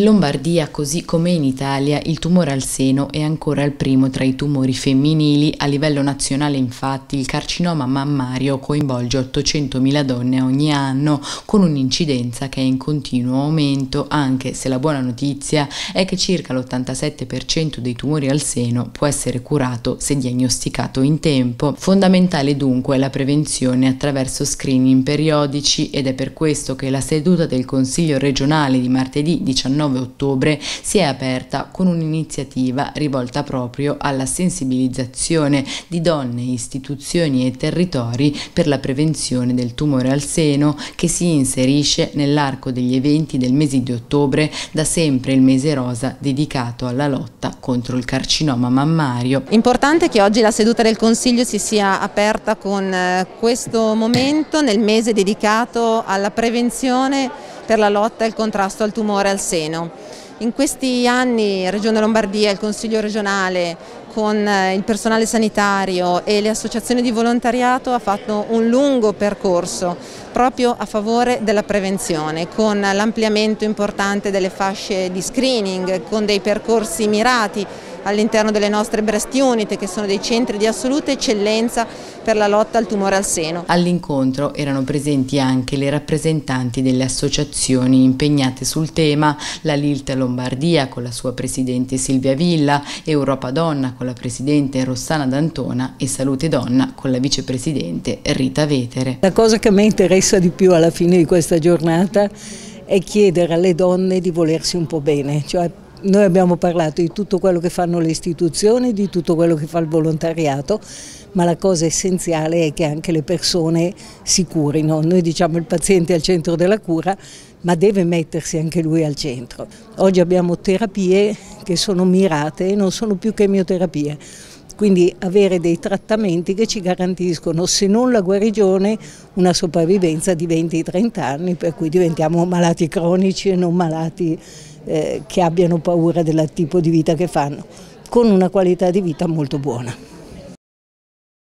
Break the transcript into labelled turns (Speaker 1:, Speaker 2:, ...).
Speaker 1: In Lombardia, così come in Italia, il tumore al seno è ancora il primo tra i tumori femminili. A livello nazionale, infatti, il carcinoma mammario coinvolge 800.000 donne ogni anno, con un'incidenza che è in continuo aumento, anche se la buona notizia è che circa l'87% dei tumori al seno può essere curato se diagnosticato in tempo. Fondamentale dunque la prevenzione attraverso screening periodici ed è per questo che la seduta del Consiglio regionale di martedì 19 19 ottobre si è aperta con un'iniziativa rivolta proprio alla sensibilizzazione di donne, istituzioni e territori per la prevenzione del tumore al seno che si inserisce nell'arco degli eventi del mese di ottobre, da sempre il mese rosa dedicato alla lotta contro il carcinoma mammario.
Speaker 2: Importante che oggi la seduta del Consiglio si sia aperta con eh, questo momento nel mese dedicato alla prevenzione per la lotta e il contrasto al tumore al seno. In questi anni Regione Lombardia, il Consiglio regionale con eh, il personale sanitario e le associazioni di volontariato ha fatto un lungo percorso proprio a favore della prevenzione con l'ampliamento importante delle fasce di screening, con dei percorsi mirati all'interno delle nostre breast unit che sono dei centri di assoluta eccellenza per la lotta al tumore al seno.
Speaker 1: All'incontro erano presenti anche le rappresentanti delle associazioni impegnate sul tema, la Lilt Lombardia con la sua presidente Silvia Villa, Europa Donna con la presidente Rossana D'Antona e Salute Donna con la vicepresidente Rita Vetere.
Speaker 3: La cosa che mi interessa di più alla fine di questa giornata è chiedere alle donne di volersi un po' bene, cioè noi abbiamo parlato di tutto quello che fanno le istituzioni, di tutto quello che fa il volontariato, ma la cosa essenziale è che anche le persone si curino. Noi diciamo il paziente è al centro della cura, ma deve mettersi anche lui al centro. Oggi abbiamo terapie che sono mirate e non sono più chemioterapie. Quindi avere dei trattamenti che ci garantiscono, se non la guarigione, una sopravvivenza di 20-30 anni, per cui diventiamo malati cronici e non malati eh, che abbiano paura del tipo di vita che fanno, con una qualità di vita molto buona.